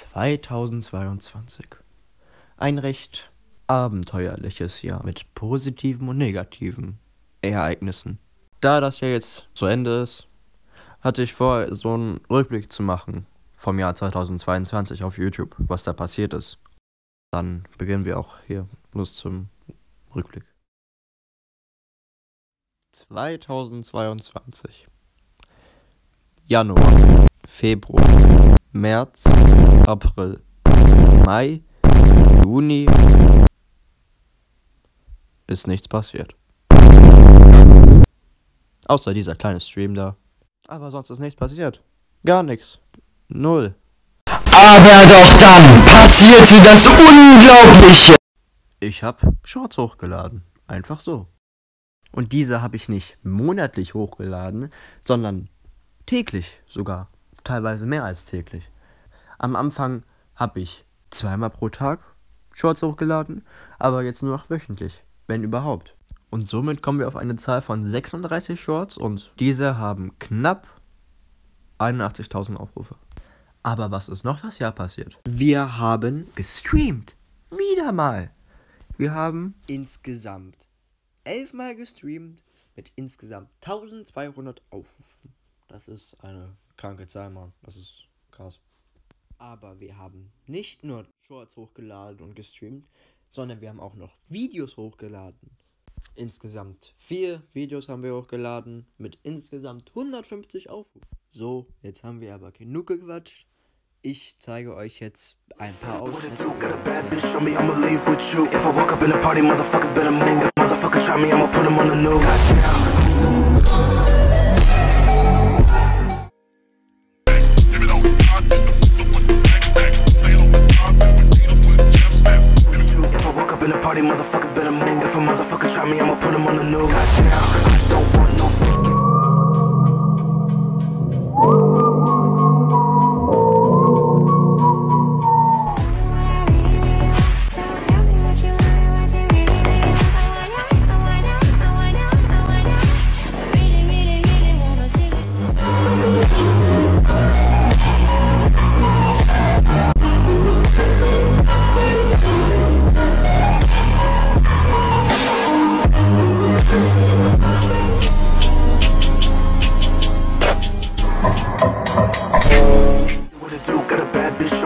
2022. Ein recht abenteuerliches Jahr mit positiven und negativen Ereignissen. Da das ja jetzt zu Ende ist, hatte ich vor, so einen Rückblick zu machen vom Jahr 2022 auf YouTube, was da passiert ist. Dann beginnen wir auch hier los zum Rückblick. 2022 Januar, Februar, März, April, Mai, Juni ist nichts passiert. Außer dieser kleine Stream da. Aber sonst ist nichts passiert. Gar nichts. Null. Aber doch dann passierte das Unglaubliche. Ich hab Shorts hochgeladen. Einfach so. Und diese habe ich nicht monatlich hochgeladen, sondern täglich sogar. Teilweise mehr als täglich. Am Anfang habe ich zweimal pro Tag Shorts hochgeladen, aber jetzt nur noch wöchentlich, wenn überhaupt. Und somit kommen wir auf eine Zahl von 36 Shorts und diese haben knapp 81.000 Aufrufe. Aber was ist noch das Jahr passiert? Wir haben gestreamt. Wieder mal. Wir haben insgesamt elfmal gestreamt mit insgesamt 1200 Aufrufen. Das ist eine kranke Zahl, Mann. Das ist krass. Aber wir haben nicht nur Shorts hochgeladen und gestreamt, sondern wir haben auch noch Videos hochgeladen. Insgesamt vier Videos haben wir hochgeladen mit insgesamt 150 Aufrufen. So, jetzt haben wir aber genug gequatscht. Ich zeige euch jetzt ein paar Ausschnitte. Me, I'ma put him on the news. I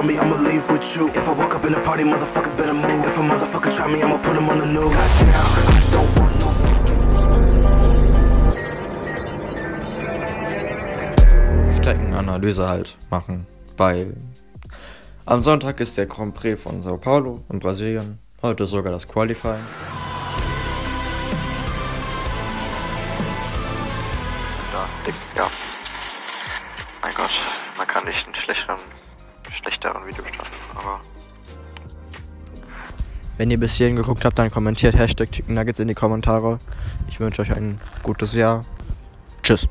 me I'ma leave with you. If I walk up in the party, motherfuckers better move. If a motherfucker try me, I'ma put him on the news. Goddamn, I don't want no Streckenanalyse halt machen, weil am Sonntag ist der Grand Prix von Sao Paulo in Brasilien, heute sogar das Qualifying. Da, dick, ja. Mein Gott, man kann nicht einen schlechteren, schlechteren Video starten, aber Wenn ihr bis hierhin geguckt habt, dann kommentiert Hashtag Chicken Nuggets in die Kommentare. Ich wünsche euch ein gutes Jahr. Tschüss.